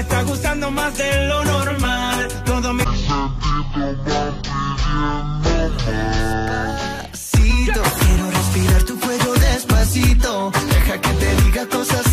me está gustando más de lo normal. Todo me. Despacito, quiero respirar tu cuello despacito. Deja que te diga cosas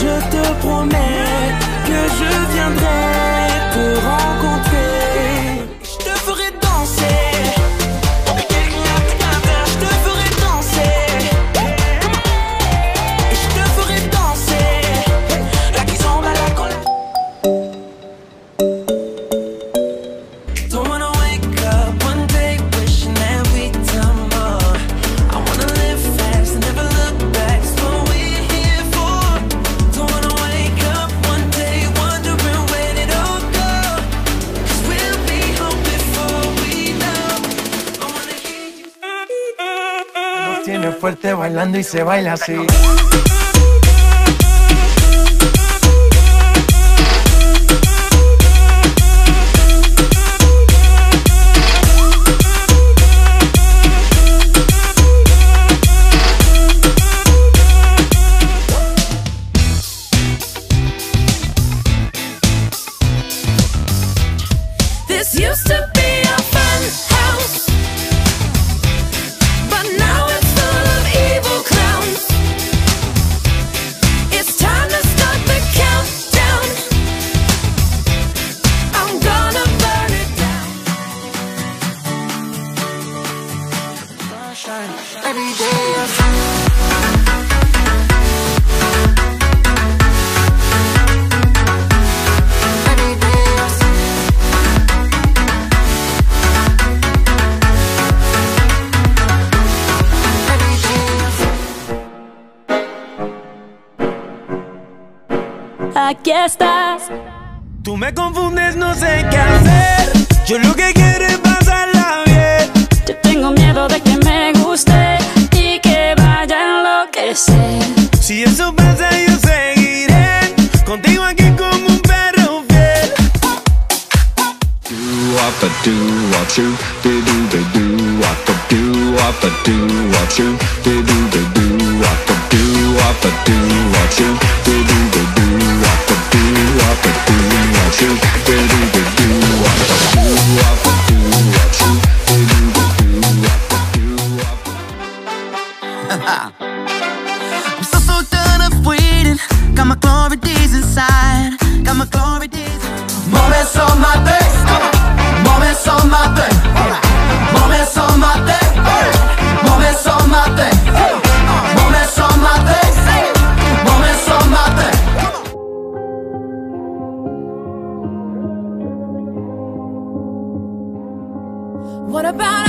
je te promets que je viendrai. se baila así. What about?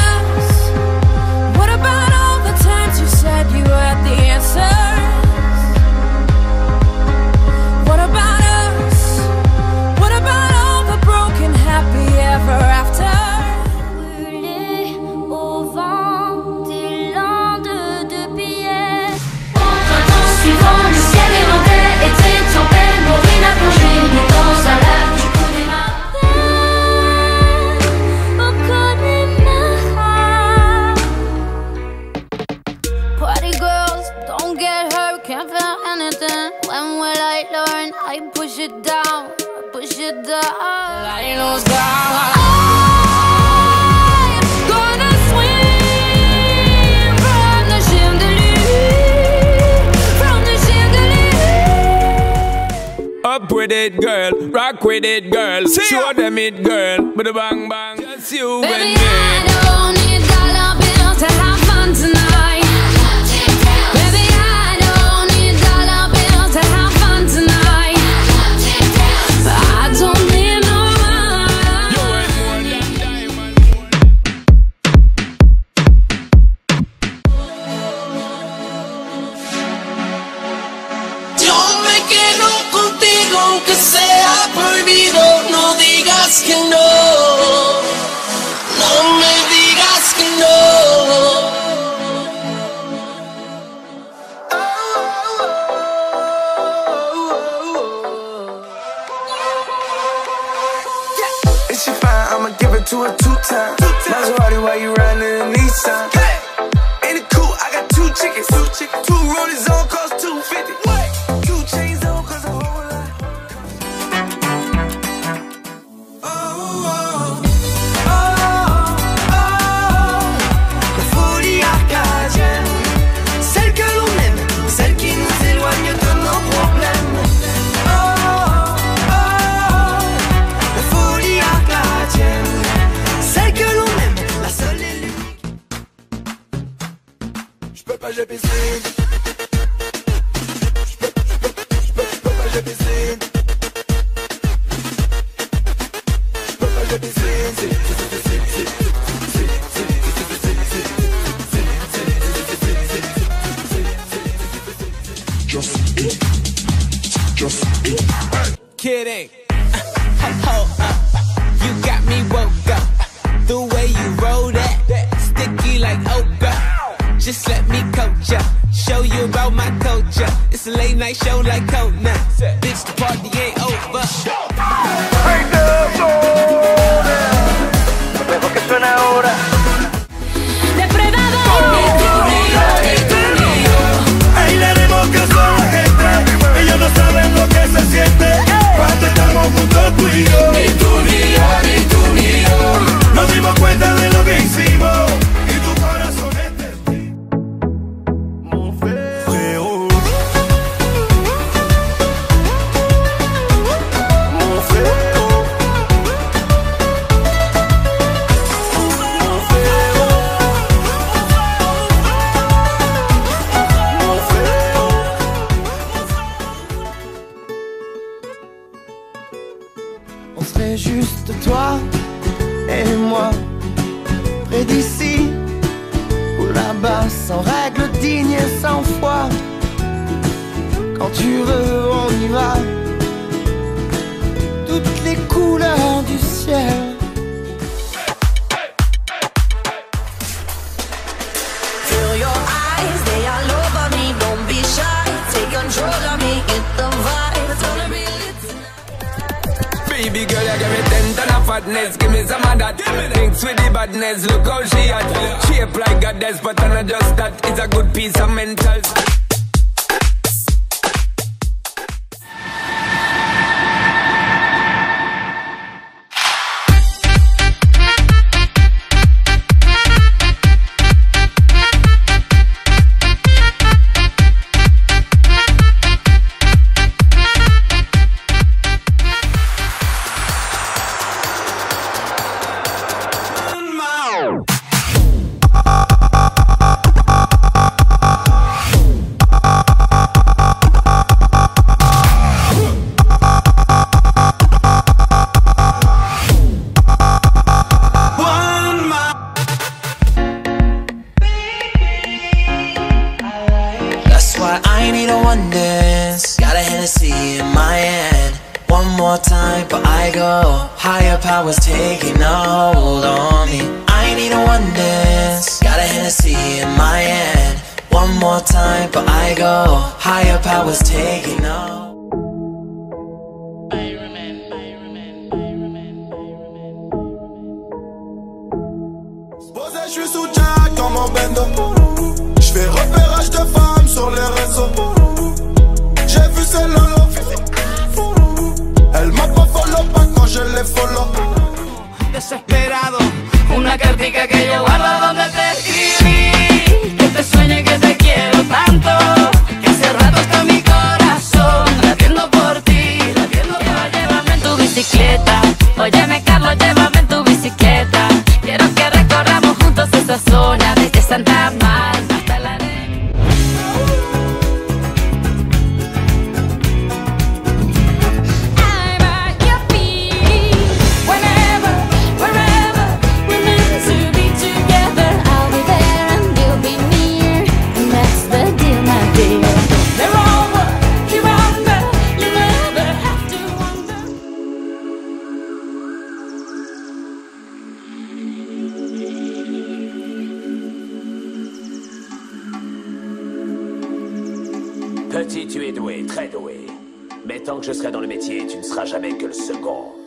with it, girl. Rock with it, girl. See Show them it, girl. But a bang bang, just you Baby, and me. I don't need dollar bills to have fun tonight. digas que no, no me digas que no. She fine, I'ma give it to her two times. Two times. Maserati, why you running. Just let me coach ya. Show you about my culture. It's a late night show like Conan. Bitch, the party ain't juste toi et moi, près d'ici ou là-bas, sans règles dignes et sans foi. Quand tu veux, on y va. Toutes les couleurs du ciel badness, give me some of that. Thinks with the badness, look how she at. Shape like goddess, but I'm not just that. It's a good piece of mental. je suis sous Jack dans mon bendo. Je fais repérage de femmes sur les réseaux. J'ai vu ses lolos. Elle m'a pas follow pas quand je les follow. Desesperado, una cartica que yo guardo donde Santa je serai dans le métier, tu ne seras jamais que le second.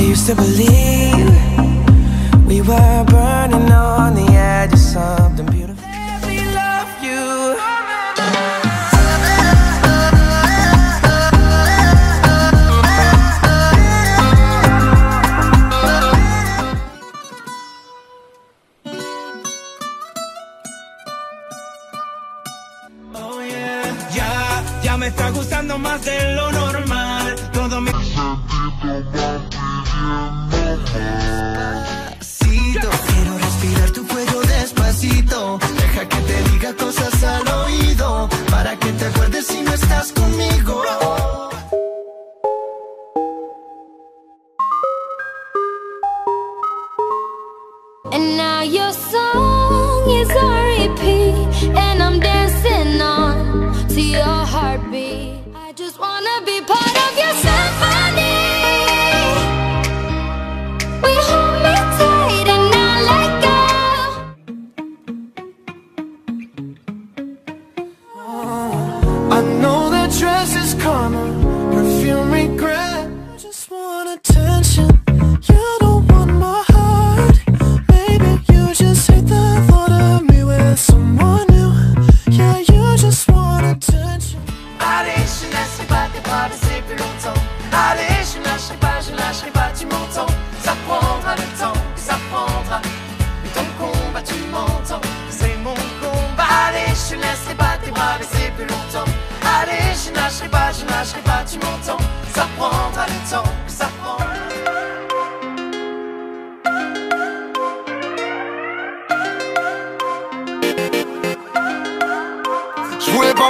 I used to believe we were burning on the edge of something beautiful.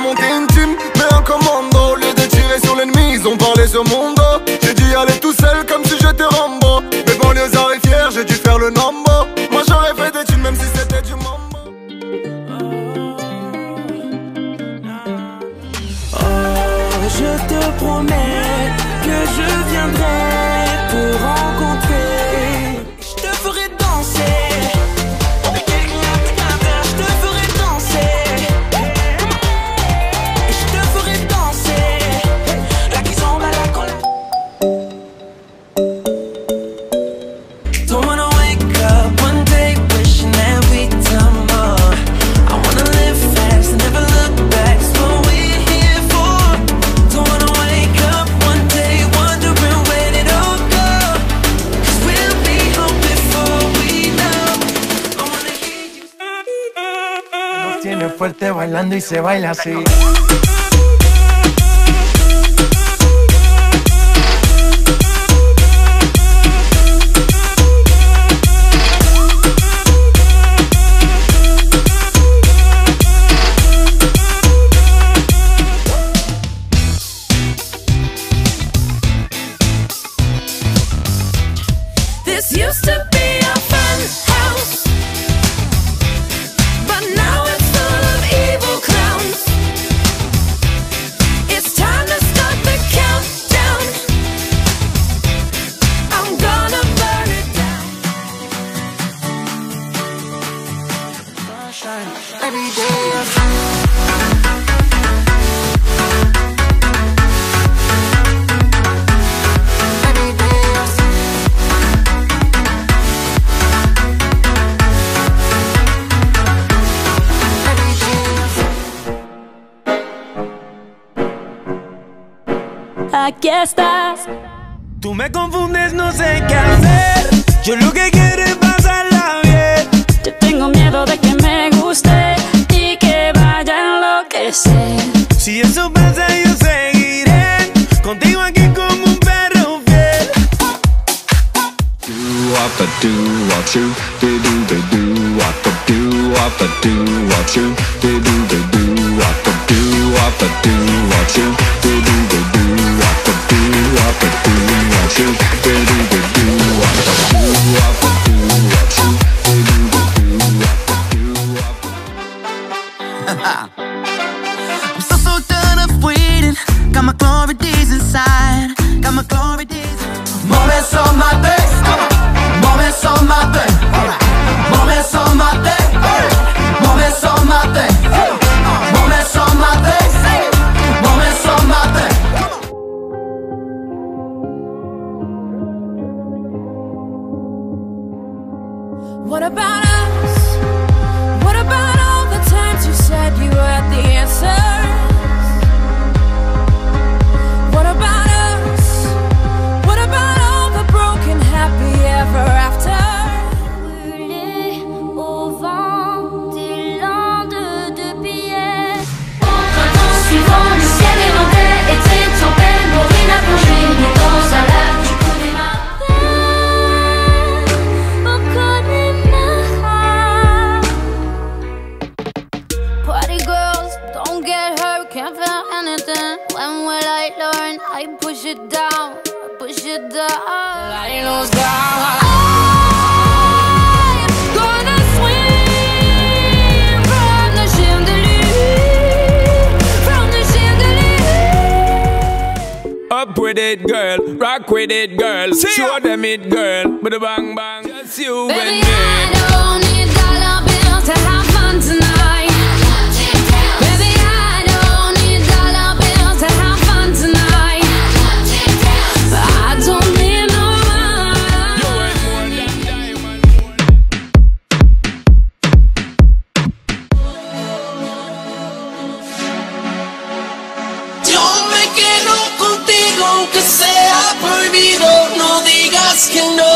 va monter une team, mais un commando. Au lieu de tirer sur l'ennemi, ils ont parlé sur mon dos. J'ai dit aller tout seul comme si j'étais Rambo. es fuerte bailando y se baila así. aquí estás. Tú me confundes, no sé qué hacer. Yo lo que quiero es pasarla bien. Yo tengo miedo de que me guste y que vaya a enloquecer. Si eso pasa, yo seguiré contigo aquí como un perro fiel. Do what the do what you do do do do what the do what the do what you do do do Got my glory days inside. Got my glory days. Moments on my face. Moments on my face. it down, push it down. Up with it, girl. Rock with it, girl. See Show them it, girl. But the bang bang, just you Baby, and me. I don't need dollar bills to have fun tonight. asking. No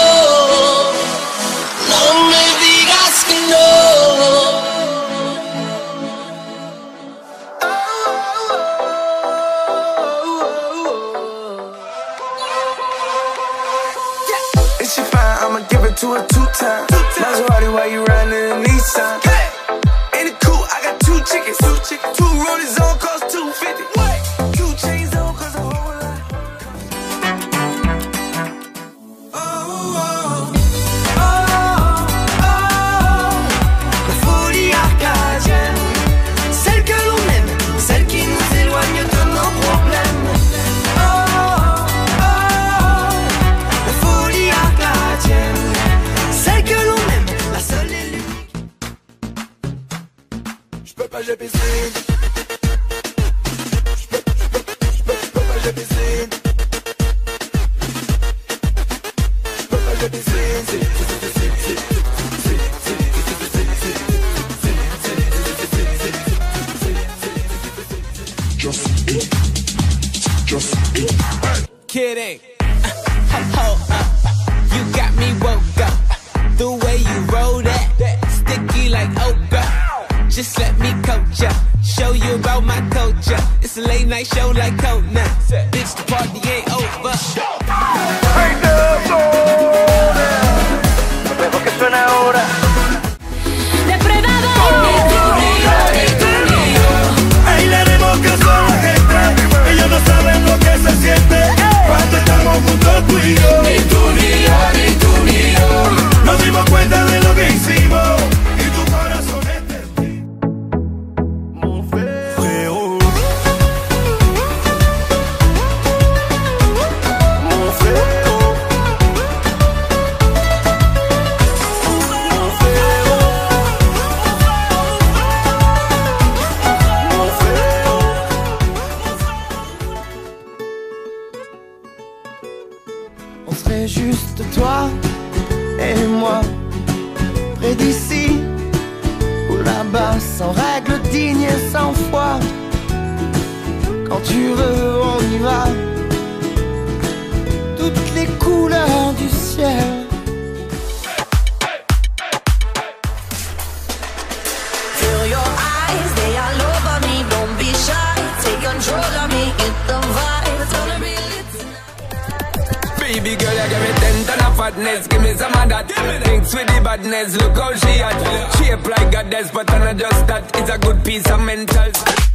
that. With the badness, look how she at. Shape like goddess, but I'm not just that. It's a good piece of mental.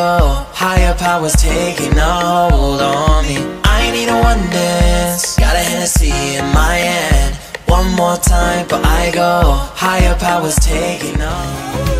Go. Higher powers taking a hold on me. I need a one dance. Got a Hennessy in my hand. One more time, but I go. Higher powers taking a